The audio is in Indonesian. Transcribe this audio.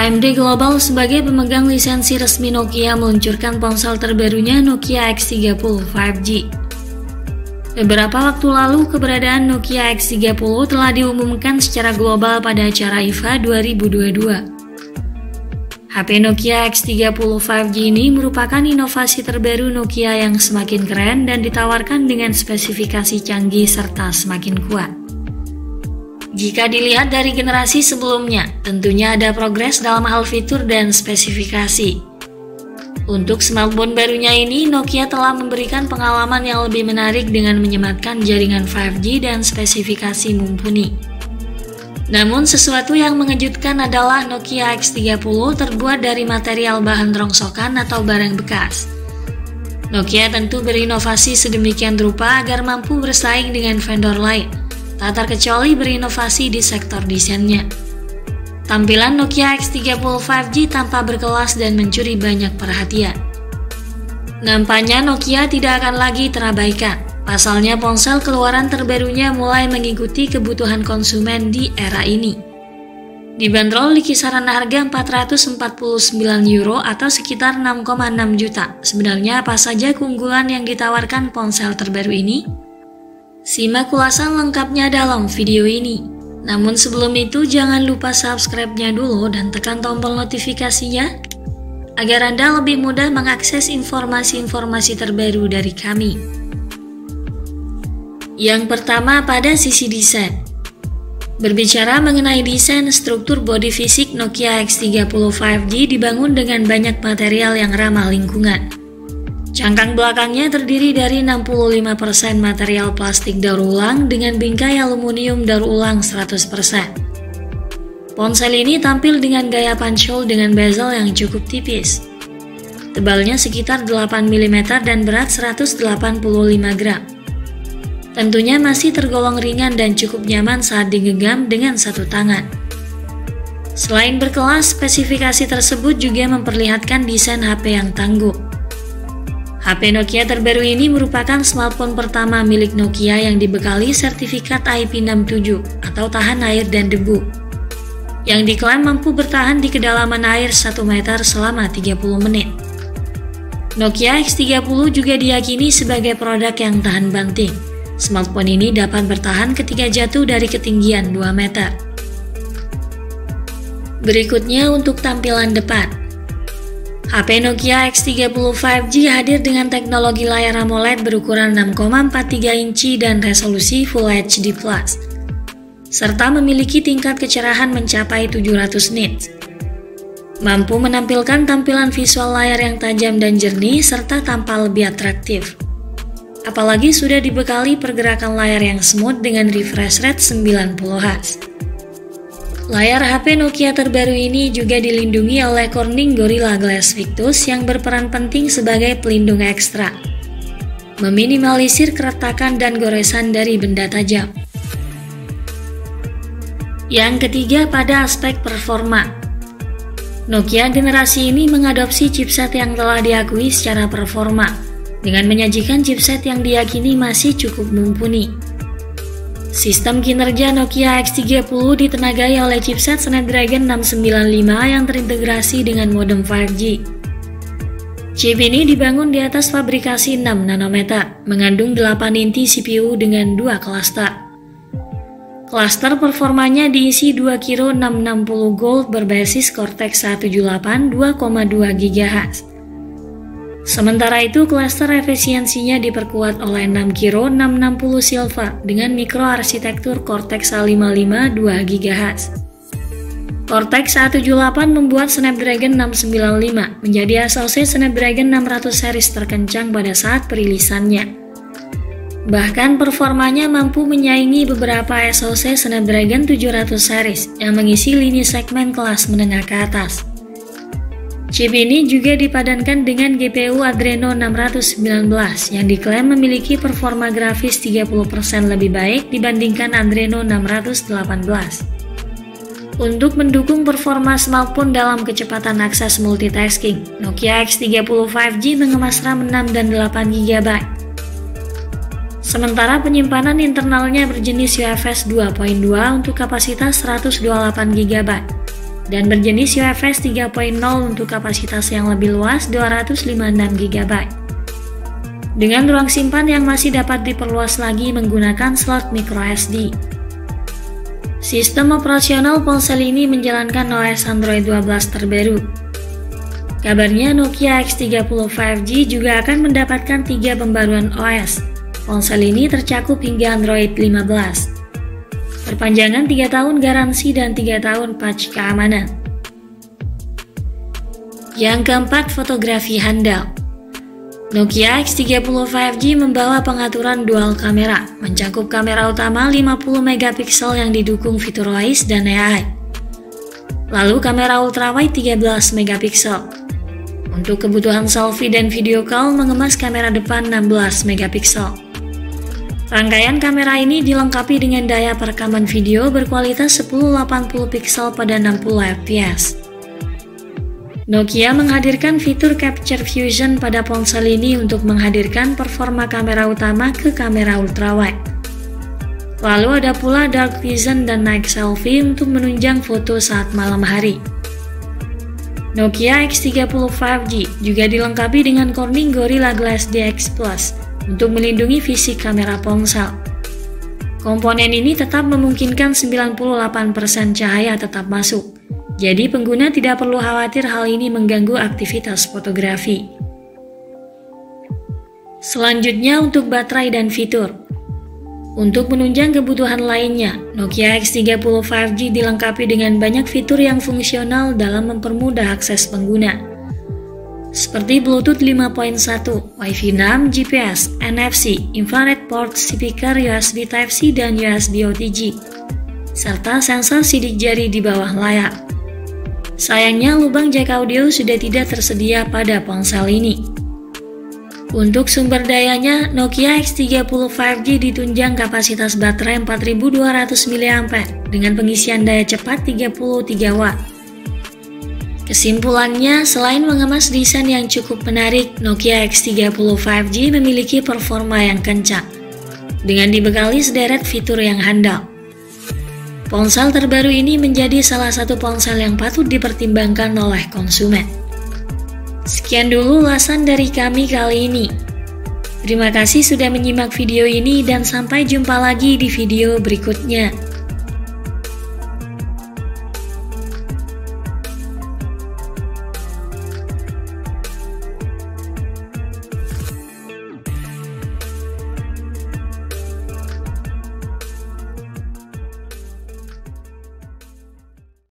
AMD Global sebagai pemegang lisensi resmi Nokia meluncurkan ponsel terbarunya Nokia X30 5G. Beberapa waktu lalu, keberadaan Nokia X30 telah diumumkan secara global pada acara IFA 2022. HP Nokia X30 5G ini merupakan inovasi terbaru Nokia yang semakin keren dan ditawarkan dengan spesifikasi canggih serta semakin kuat. Jika dilihat dari generasi sebelumnya, tentunya ada progres dalam hal fitur dan spesifikasi. Untuk smartphone barunya ini, Nokia telah memberikan pengalaman yang lebih menarik dengan menyematkan jaringan 5G dan spesifikasi mumpuni. Namun sesuatu yang mengejutkan adalah Nokia X30 terbuat dari material bahan rongsokan atau barang bekas. Nokia tentu berinovasi sedemikian rupa agar mampu bersaing dengan vendor lain tak terkecuali berinovasi di sektor desainnya. Tampilan Nokia X30 5G tampak berkelas dan mencuri banyak perhatian. Nampaknya Nokia tidak akan lagi terabaikan. Pasalnya ponsel keluaran terbarunya mulai mengikuti kebutuhan konsumen di era ini. Dibanderol di kisaran harga 449 euro atau sekitar 6,6 juta. Sebenarnya apa saja keunggulan yang ditawarkan ponsel terbaru ini? Simak ulasan lengkapnya dalam video ini. Namun sebelum itu jangan lupa subscribe-nya dulu dan tekan tombol notifikasinya agar Anda lebih mudah mengakses informasi-informasi terbaru dari kami. Yang pertama pada sisi desain. Berbicara mengenai desain struktur body fisik Nokia X30 5G dibangun dengan banyak material yang ramah lingkungan. Cangkang belakangnya terdiri dari 65% material plastik daur ulang dengan bingkai aluminium daur ulang 100%. Ponsel ini tampil dengan gaya punch dengan bezel yang cukup tipis. Tebalnya sekitar 8 mm dan berat 185 gram. Tentunya masih tergolong ringan dan cukup nyaman saat digenggam dengan satu tangan. Selain berkelas, spesifikasi tersebut juga memperlihatkan desain HP yang tangguh. HP Nokia terbaru ini merupakan smartphone pertama milik Nokia yang dibekali sertifikat IP67 atau tahan air dan debu. Yang diklaim mampu bertahan di kedalaman air 1 meter selama 30 menit. Nokia X30 juga diyakini sebagai produk yang tahan banting. Smartphone ini dapat bertahan ketika jatuh dari ketinggian 2 meter. Berikutnya untuk tampilan depan. HP Nokia X30 5G hadir dengan teknologi layar AMOLED berukuran 6,43 inci dan resolusi Full HD+, serta memiliki tingkat kecerahan mencapai 700 nits. Mampu menampilkan tampilan visual layar yang tajam dan jernih serta tampak lebih atraktif. Apalagi sudah dibekali pergerakan layar yang smooth dengan refresh rate 90 Hz. Layar HP Nokia terbaru ini juga dilindungi oleh Corning Gorilla Glass Victus yang berperan penting sebagai pelindung ekstra, meminimalisir keretakan dan goresan dari benda tajam. Yang ketiga pada aspek performa. Nokia generasi ini mengadopsi chipset yang telah diakui secara performa, dengan menyajikan chipset yang diyakini masih cukup mumpuni. Sistem kinerja Nokia X30 ditenagai oleh chipset Snapdragon 695 yang terintegrasi dengan modem 5G. Chip ini dibangun di atas fabrikasi 6 nanometer, mengandung 8 inti CPU dengan dua klaster. Klaster performanya diisi 2 Kiro 660 Gold berbasis Cortex A78 2,2 GHz. Sementara itu, klaster efisiensinya diperkuat oleh 6 Kiro 660 Silva dengan mikroarsitektur Cortex A55 2 GHz. Cortex A78 membuat Snapdragon 695 menjadi SoC Snapdragon 600 series terkencang pada saat perilisannya. Bahkan performanya mampu menyaingi beberapa SoC Snapdragon 700 series yang mengisi lini segmen kelas menengah ke atas. Chip ini juga dipadankan dengan GPU Adreno 619 yang diklaim memiliki performa grafis 30% lebih baik dibandingkan Adreno 618. Untuk mendukung performa smartphone dalam kecepatan akses multitasking, Nokia X30 5G mengemas RAM 6 dan 8 GB. Sementara penyimpanan internalnya berjenis UFS 2.2 untuk kapasitas 128 GB dan berjenis UFS 3.0 untuk kapasitas yang lebih luas 256 GB. Dengan ruang simpan yang masih dapat diperluas lagi menggunakan slot microSD. Sistem operasional ponsel ini menjalankan OS Android 12 terbaru. Kabarnya Nokia X30 5G juga akan mendapatkan tiga pembaruan OS. Ponsel ini tercakup hingga Android 15 perpanjangan 3 tahun garansi dan 3 tahun patch keamanan. Yang keempat, fotografi handal. Nokia X30 5G membawa pengaturan dual kamera, mencakup kamera utama 50 megapiksel yang didukung fitur WISE dan AI. Lalu kamera ultrawide 13 megapiksel. Untuk kebutuhan selfie dan video call mengemas kamera depan 16 megapiksel. Rangkaian kamera ini dilengkapi dengan daya perekaman video berkualitas 1080 pixel pada 60 fps. Nokia menghadirkan fitur Capture Fusion pada ponsel ini untuk menghadirkan performa kamera utama ke kamera ultrawide. Lalu ada pula Dark Vision dan Night Selfie untuk menunjang foto saat malam hari. Nokia X30 5G juga dilengkapi dengan Corning Gorilla Glass DX Plus untuk melindungi fisik kamera ponsel. Komponen ini tetap memungkinkan 98% cahaya tetap masuk, jadi pengguna tidak perlu khawatir hal ini mengganggu aktivitas fotografi. Selanjutnya untuk baterai dan fitur. Untuk menunjang kebutuhan lainnya, Nokia X30 5G dilengkapi dengan banyak fitur yang fungsional dalam mempermudah akses pengguna seperti Bluetooth 5.1, Wi-Fi 6, GPS, NFC, infrared port, speaker USB Type-C dan USB OTG, serta sensor sidik jari di bawah layar. Sayangnya lubang jack audio sudah tidak tersedia pada ponsel ini. Untuk sumber dayanya, Nokia X30 5G ditunjang kapasitas baterai 4200 mAh dengan pengisian daya cepat 33 Watt. Kesimpulannya, selain mengemas desain yang cukup menarik, Nokia X30 5G memiliki performa yang kencang, dengan dibekali sederet fitur yang handal. Ponsel terbaru ini menjadi salah satu ponsel yang patut dipertimbangkan oleh konsumen. Sekian dulu ulasan dari kami kali ini. Terima kasih sudah menyimak video ini dan sampai jumpa lagi di video berikutnya.